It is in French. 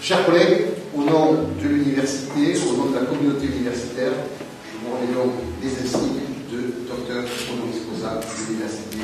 Chers collègues, au nom de l'université, au nom de la communauté universitaire, je vous remets donc les insignes de docteur honoris causa de l'université